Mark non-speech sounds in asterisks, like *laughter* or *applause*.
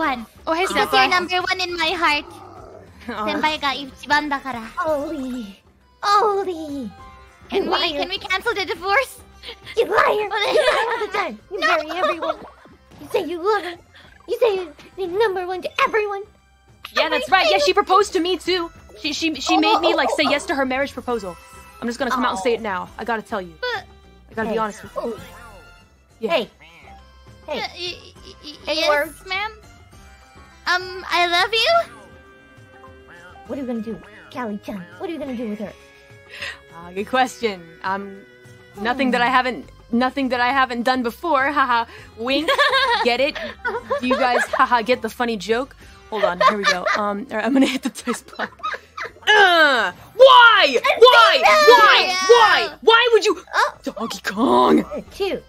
one. Oh, hey, because you're number one in my heart. Oh. Senpai ichiban da kara. Holy. Holy. Can we, can we cancel the divorce? You liar! you lie all the time! You no. marry everyone! You say you love him. You say you're number one to everyone! Yeah, that's right. Yeah, she proposed to me too. She she she oh, made me like say yes to her marriage proposal. I'm just gonna come out and say it now. I gotta tell you. I gotta hey. be honest with you. Yeah. Hey. Hey. Uh, hey, yes, um, I love you? What are you gonna do? Calli-chan. What are you gonna do with her? *laughs* Ah, good question. Um, nothing that I haven't nothing that I haven't done before. *laughs* Haha. Wink. *laughs* get it? Do you guys haha get the funny joke? Hold on. Here we go. Um, all right, I'm gonna hit the dice block. Uh, why? Why? Why? Yeah. Why? Why would you? Oh. Donkey Kong. Uh, Two.